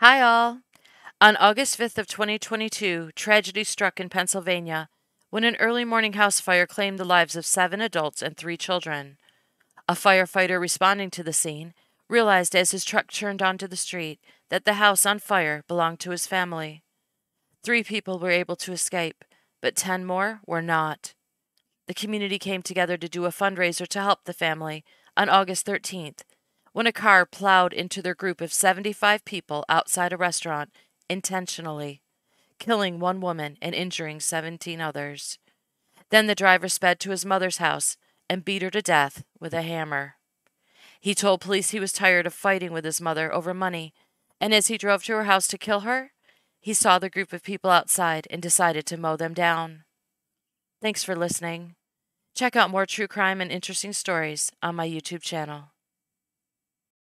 Hi, all. On August 5th of 2022, tragedy struck in Pennsylvania when an early morning house fire claimed the lives of seven adults and three children. A firefighter responding to the scene realized as his truck turned onto the street that the house on fire belonged to his family. Three people were able to escape, but ten more were not. The community came together to do a fundraiser to help the family on August 13th when a car plowed into their group of 75 people outside a restaurant intentionally, killing one woman and injuring 17 others. Then the driver sped to his mother's house and beat her to death with a hammer. He told police he was tired of fighting with his mother over money, and as he drove to her house to kill her, he saw the group of people outside and decided to mow them down. Thanks for listening. Check out more true crime and interesting stories on my YouTube channel.